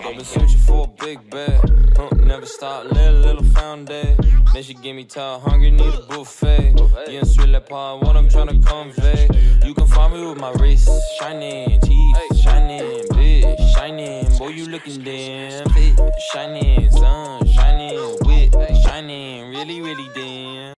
I've been searching for a big bag. Huh, never stop, little, little found day. Then she give me tired, hungry, need a buffet. Yeah, sweet like pie, what I'm trying to convey. You can find me with my wrist shining, teeth shining, bitch shining. Boy, you looking damn fit, shining, sun shining, wit shining, really, really damn.